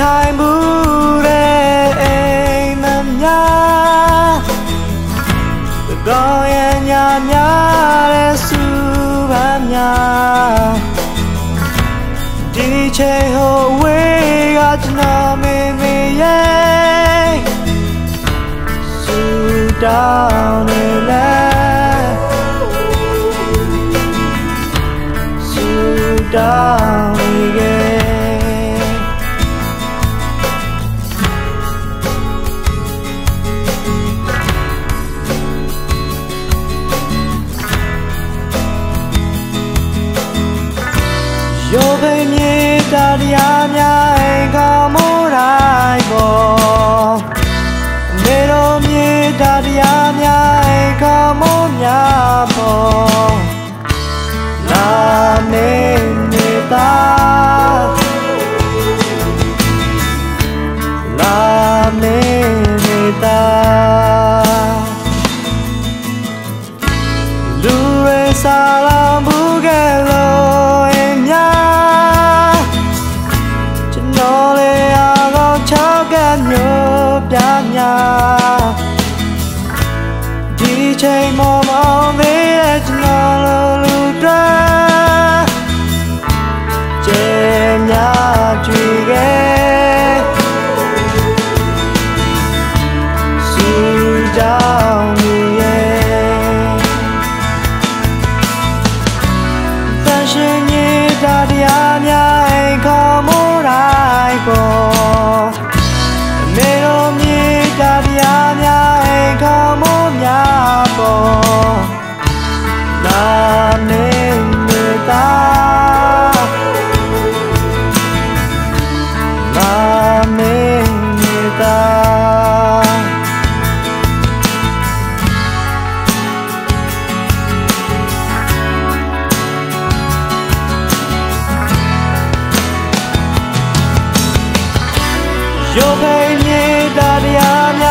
ထိုင်မှုတဲ့အိမ်မများကောင်းရညာများတဲ့စူပန်းများဒီချိန်ဟိုဝေးကကျွန်တော်မေမေရဲ့စူတောင်းနေလဲစူတောင်း ယောဘိမြေတာတရားများအိမ်ကောင်းမိုးတိုင်းပေါ်နေတော်မြေတာတရားများအိမ်ကောင်းမိုးများပေါ်လာနေနေတာလာနေနေတာလူ တော်လေးအားကောင်းချောက်ကမျိုးပြညာဒီချိန်မောမောင်သေးတဲ့ကျွန်တော်လိုလူတွေကျေများကြွေခဲ့စူကြ ရောပဲမြေတာတရား